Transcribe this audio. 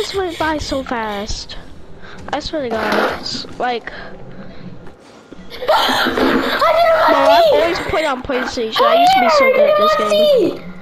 this went by so fast. I swear to God, it's like. I I've always played on PlayStation. I used to be so good at this game.